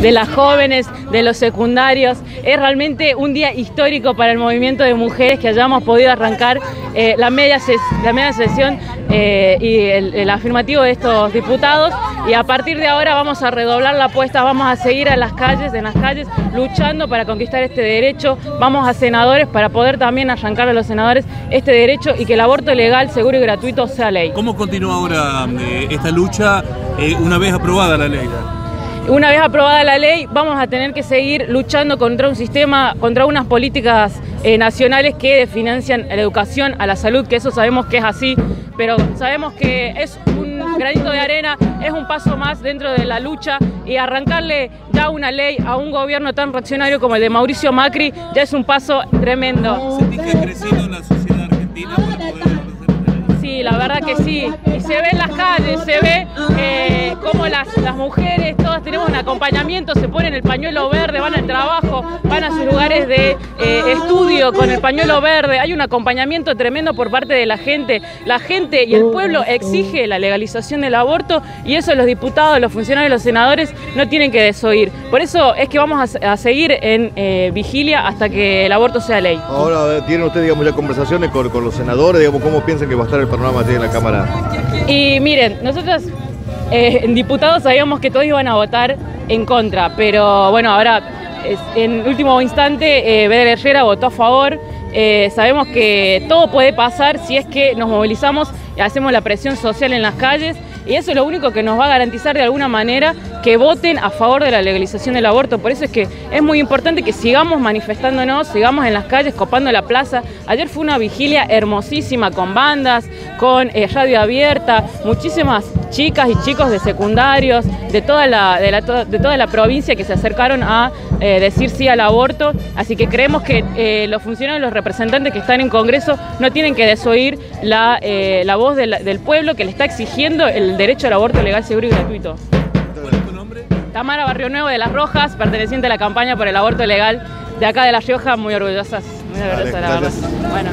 de las jóvenes, de los secundarios. Es realmente un día histórico para el movimiento de mujeres que hayamos podido arrancar eh, la, media sesión eh, y el, afirmativo de estos diputados y a partir de ahora vamos a redoblar la apuesta, vamos a seguir en las calles, en las calles luchando para conquistar este derecho, vamos a senadores para poder también arrancar a los senadores este derecho y que el aborto legal, seguro y gratuito sea ley. ¿Cómo continúa ahora eh, esta lucha una vez aprobada la ley? Una vez aprobada la ley, vamos a tener que seguir luchando contra un sistema, contra unas políticas eh, nacionales que financian la educación, a la salud, que eso sabemos que es así, pero sabemos que es un granito de arena, es un paso más dentro de la lucha y arrancarle ya una ley a un gobierno tan reaccionario como el de Mauricio Macri ya es un paso tremendo. ¿Sentís que ha crecido la sociedad argentina para poder Sí, la verdad que sí. Y se ve en las calles, se ve eh, cómo las, las mujeres, todas tenemos un acompañamiento, se ponen el pañuelo verde, van al trabajo, van a sus lugares de eh, estudio con el pañuelo verde. Hay un acompañamiento tremendo por parte de la gente. La gente y el pueblo exige la legalización del aborto y eso los diputados, los funcionarios, los senadores no tienen que desoír. Por eso es que vamos a, seguir en eh, vigilia hasta que el aborto sea ley. Ahora, ¿tienen ustedes digamos, ya conversaciones con, con los senadores? Digamos, ¿Cómo piensan que va a estar el panorama en la Cámara? Y miren, nosotros eh, en diputados sabíamos que todos iban a votar en contra, pero bueno, ahora en último instante eh, Bedel Herrera votó a favor. Eh, sabemos que todo puede pasar si es que nos movilizamos y hacemos la presión social en las calles y eso es lo único que nos va a garantizar de alguna manera que voten a favor de la legalización del aborto. Por eso es que es muy importante que sigamos manifestándonos, sigamos en las calles, copando la plaza. Ayer fue una vigilia hermosísima con bandas, con eh, radio abierta, muchísimas chicas y chicos de secundarios, de toda la, de, toda la provincia que se acercaron a eh, decir sí al aborto. Así que creemos que eh, los funcionarios, los representantes que están en Congreso no tienen que desoír la, la voz del pueblo que le está exigiendo el derecho al aborto legal, seguro y gratuito. ¿Cuál es tu nombre? Tamara Barrio Nuevo de Las Rojas, perteneciente a la campaña por el aborto legal de acá de La Rioja, muy orgullosas, muy orgullosas la verdad. Bueno.